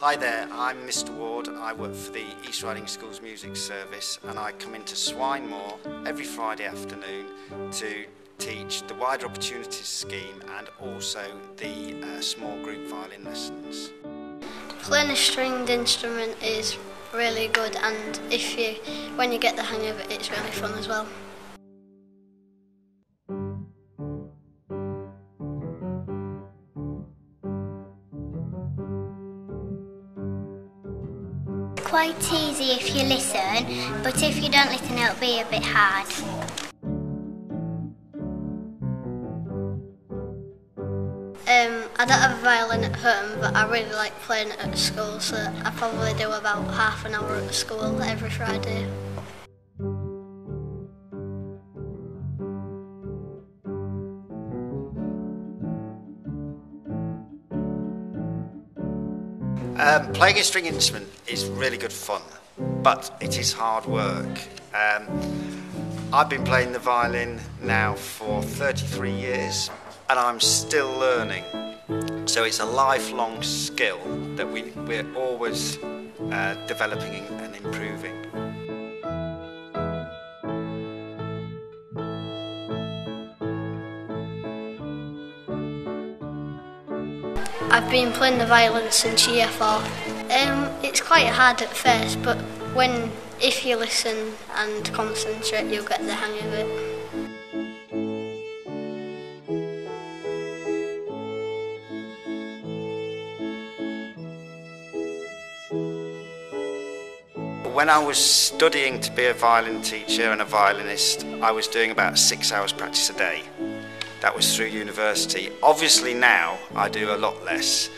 Hi there, I'm Mr Ward. I work for the East Riding Schools Music Service and I come into Swinemoor every Friday afternoon to teach the Wider Opportunities Scheme and also the uh, small group violin lessons. Playing a stringed instrument is really good and if you when you get the hang of it it's really fun as well. Quite easy if you listen, but if you don't listen it'll be a bit hard. Um, I don't have a violin at home but I really like playing it at school so I probably do about half an hour at school every Friday. Um, playing a string instrument is really good fun, but it is hard work. Um, I've been playing the violin now for 33 years and I'm still learning. So it's a lifelong skill that we, we're always uh, developing and improving. I've been playing the violin since year four. Um, it's quite hard at first, but when if you listen and concentrate, you'll get the hang of it. When I was studying to be a violin teacher and a violinist, I was doing about six hours practice a day. That was through university. Obviously now I do a lot less.